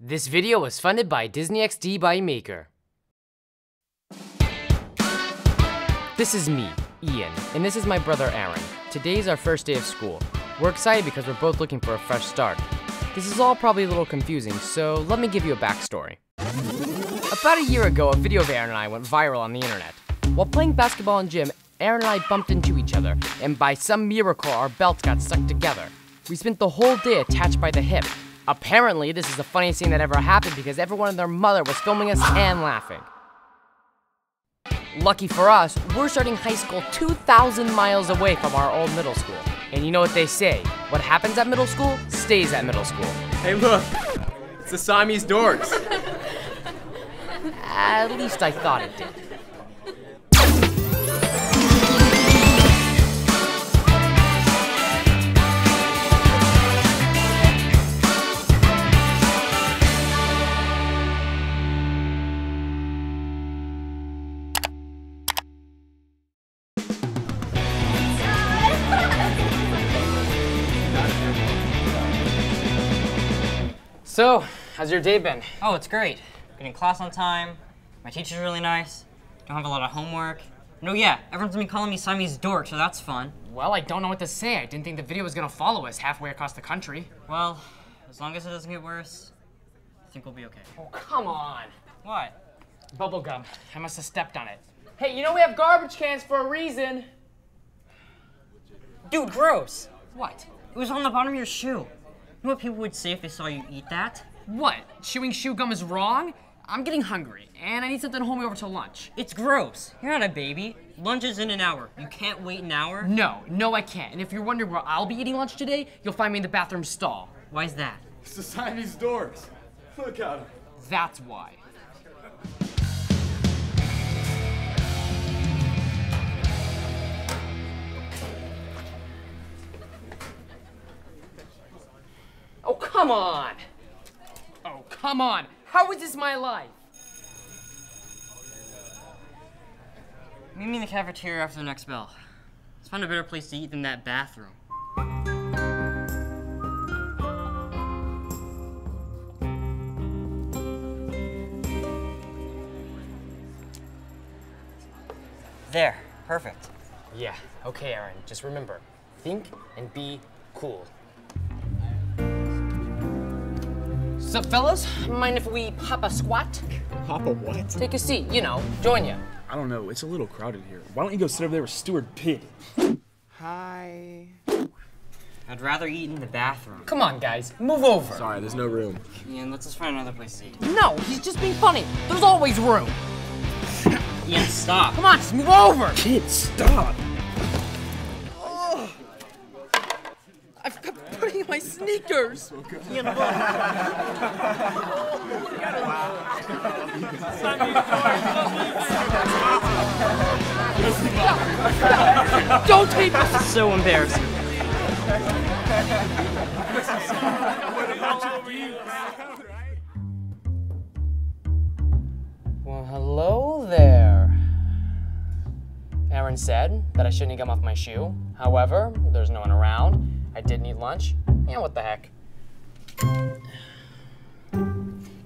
This video was funded by Disney XD by Maker. This is me, Ian, and this is my brother Aaron. Today's our first day of school. We're excited because we're both looking for a fresh start. This is all probably a little confusing, so let me give you a backstory. About a year ago, a video of Aaron and I went viral on the internet. While playing basketball in gym, Aaron and I bumped into each other, and by some miracle, our belts got stuck together. We spent the whole day attached by the hip. Apparently, this is the funniest thing that ever happened because everyone and their mother was filming us and laughing. Lucky for us, we're starting high school 2,000 miles away from our old middle school. And you know what they say, what happens at middle school stays at middle school. Hey, look, it's the Siamese dorks. At least I thought it did. So, how's your day been? Oh, it's great. Getting class on time. My teacher's really nice. Don't have a lot of homework. No, yeah, everyone's been calling me Siamese dork, so that's fun. Well, I don't know what to say. I didn't think the video was gonna follow us halfway across the country. Well, as long as it doesn't get worse, I think we'll be okay. Oh, come on. What? Bubblegum. I must have stepped on it. Hey, you know we have garbage cans for a reason. Dude, gross! What? It was on the bottom of your shoe. You know what people would say if they saw you eat that? What? Chewing chewing gum is wrong? I'm getting hungry, and I need something to hold me over to lunch. It's gross. You're not a baby. Lunch is in an hour. You can't wait an hour? No, no, I can't. And if you're wondering where I'll be eating lunch today, you'll find me in the bathroom stall. Why is that? Society's the Siamese dorks. Look at them. That's why. Come on! Oh, come on! How is this my life? Meet me in the cafeteria after the next bell. Let's find a better place to eat than that bathroom. There, perfect. Yeah, okay, Aaron. Just remember think and be cool. Sup, fellas? Mind if we pop a squat? Pop a what? Take a seat, you know, join you. I don't know. It's a little crowded here. Why don't you go sit over there with Stuart Pitt? Hi. I'd rather eat in the bathroom. Come on, guys, move over. Sorry, there's no room. Ian, let's just find another place to eat. No, he's just being funny. There's always room. Ian, stop. Come on, just move over. Pitt, stop! Got putting in my sneakers. Don't take this. So embarrassing. Well, hello there. Aaron said that I shouldn't eat gum off my shoe. However, there's no one around. I did need lunch. Yeah, what the heck.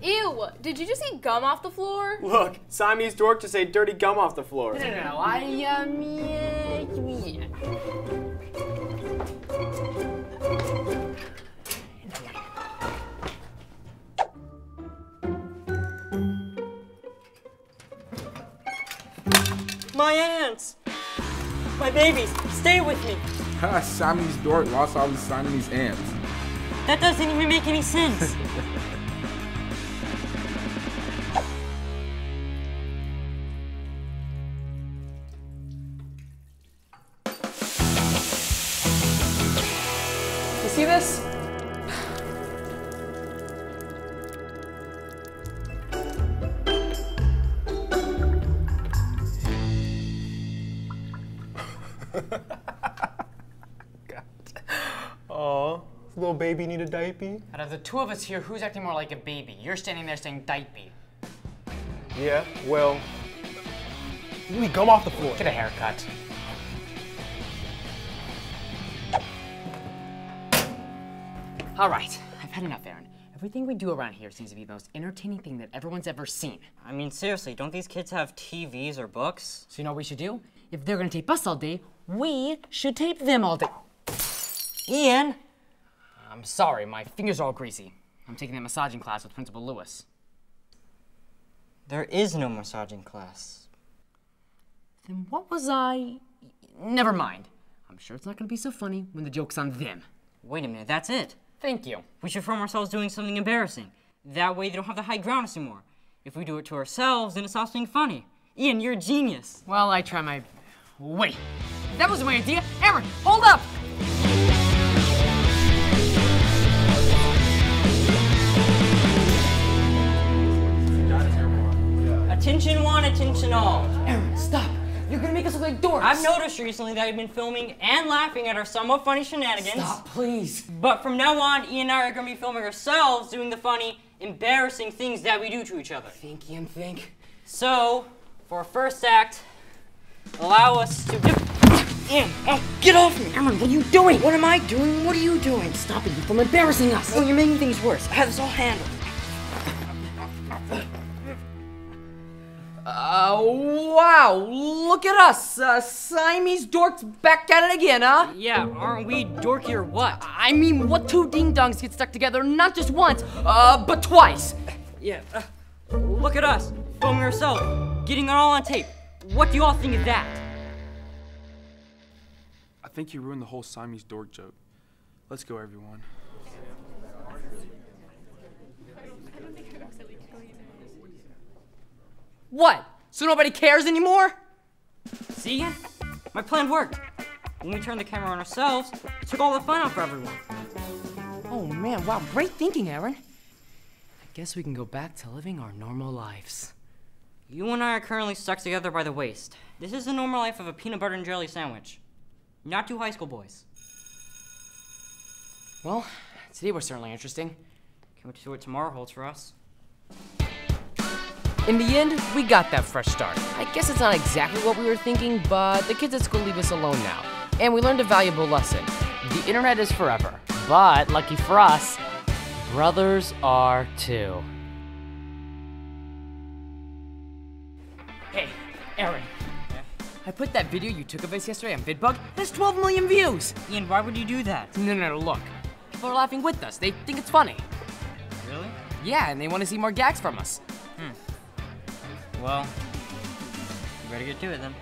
Ew! Did you just eat gum off the floor? Look, Siamese dork just ate dirty gum off the floor. No, no, no. I, um, yeah, yeah. My ants! My babies, stay with me! Ha, Siamese dork lost all his Siamese ants. That doesn't even make any sense. baby need a diaper? Out of the two of us here, who's acting more like a baby? You're standing there saying diaper. Yeah, well, you eat gum off the floor. Get a haircut. All right, I've had enough, Aaron. Everything we do around here seems to be the most entertaining thing that everyone's ever seen. I mean, seriously, don't these kids have TVs or books? So you know what we should do? If they're gonna tape us all day, we should tape them all day. Ian! I'm sorry, my fingers are all greasy. I'm taking that massaging class with Principal Lewis. There is no massaging class. Then what was I? Never mind. I'm sure it's not gonna be so funny when the joke's on them. Wait a minute, that's it. Thank you. We should film ourselves doing something embarrassing. That way they don't have the high ground anymore. If we do it to ourselves, then it stops being funny. Ian, you're a genius. Well, I try my. Wait, that wasn't my idea. Aaron, hold up! Attention one, attention all. Aaron, stop! You're gonna make us look like dorks. I've noticed recently that you've been filming and laughing at our somewhat funny shenanigans. Stop, please. But from now on, Ian and I are going to be filming ourselves doing the funny, embarrassing things that we do to each other. Think, Ian, think. So, for our first act, allow us to. Ian, oh, get off me! Aaron, what are you doing? What am I doing? What are you doing? Stop it! You're from embarrassing us. Oh, you're making things worse. I have this all handled. Uh, wow! Look at us, uh, Siamese dorks back at it again, huh? Yeah, aren't we dorky or what? I mean, what two ding dongs get stuck together not just once, uh, but twice? Yeah, uh, look at us, filming ourselves, getting it all on tape. What do you all think of that? I think you ruined the whole Siamese dork joke. Let's go, everyone. What? So nobody cares anymore? See, Ian? My plan worked. When we turned the camera on ourselves, it took all the fun out for everyone. Oh man, wow, great thinking, Aaron. I guess we can go back to living our normal lives. You and I are currently stuck together by the waist. This is the normal life of a peanut butter and jelly sandwich. Not two high school boys. Well, today was certainly interesting. Can't wait to see what tomorrow holds for us. In the end, we got that fresh start. I guess it's not exactly what we were thinking, but the kids at school leave us alone now. And we learned a valuable lesson. The internet is forever. But, lucky for us, brothers are too. Hey, Aaron. I put that video you took of us yesterday on VidBug. That's 12 million views. Ian, why would you do that? No, no, no, look. People are laughing with us. They think it's funny. Really? Yeah, and they want to see more gags from us. Hmm. Well, you better get to it then.